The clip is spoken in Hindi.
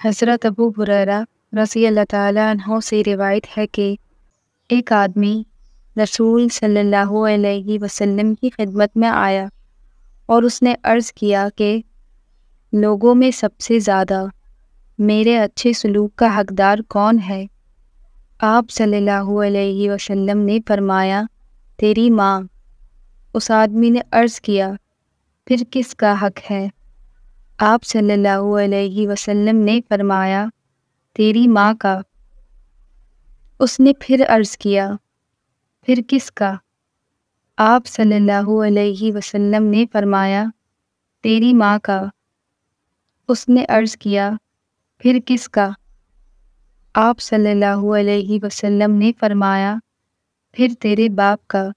हज़रत अबू हुरैरा रसी अल्लाह से रिवायत है कि एक आदमी रसूल सल्लल्लाहु अलैहि वसल्लम की खिदमत में आया और उसने अर्ज़ किया कि लोगों में सबसे ज़्यादा मेरे अच्छे सलूक का हकदार कौन है? आप सल्लल्लाहु अलैहि वसल्लम ने फरमाया, तेरी माँ। उस आदमी ने अर्ज़ किया, फिर किसका हक है? आप सल्लल्लाहु अलैहि वसल्लम ने फरमाया, तेरी माँ का। उसने फिर अर्ज़ किया, फिर किसका? आप सल्लल्लाहु अलैहि वसल्लम ने फरमाया, तेरी माँ का। उसने अर्ज़ किया, फिर किसका? आप सल्लल्लाहु अलैहि वसल्लम ने फरमाया, फिर तेरे बाप का।